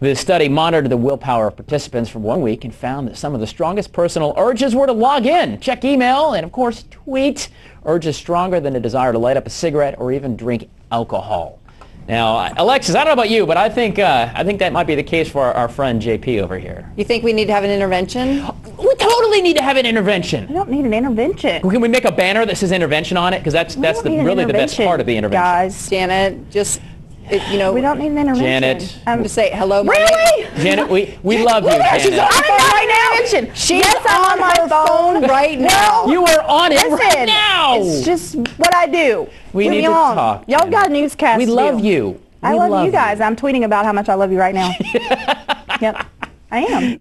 The study monitored the willpower of participants for one week and found that some of the strongest personal urges were to log in, check email, and of course tweet. Urges stronger than a desire to light up a cigarette or even drink alcohol. Now, Alexis, I don't know about you, but I think uh, I think that might be the case for our, our, friend JP over here. You think we need to have an intervention? We totally need to have an intervention. We don't need an intervention. Can we make a banner that says intervention on it? Because that's we that's the, really the best part of the intervention. Guys, Janet, just it, you know, we don't need an intervention. Janet, I'm to say hello. Really? Janet, we, we love you, Janet. She's on my phone right now. She's yes, on, on my phone right now. You are on it Listen, right now. It's just what I do. We Leave need me to alone. talk. Y'all got newscast. We love you. I love, love you guys. I'm tweeting about how much I love you right now. yep, I am.